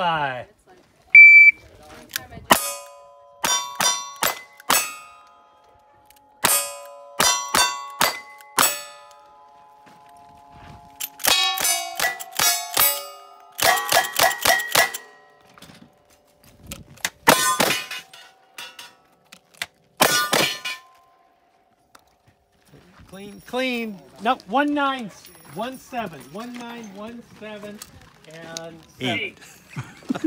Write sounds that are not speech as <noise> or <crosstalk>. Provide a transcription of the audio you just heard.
bye. Clean, clean. No, one nine, one seven, one nine, one seven, and. Eight. <laughs>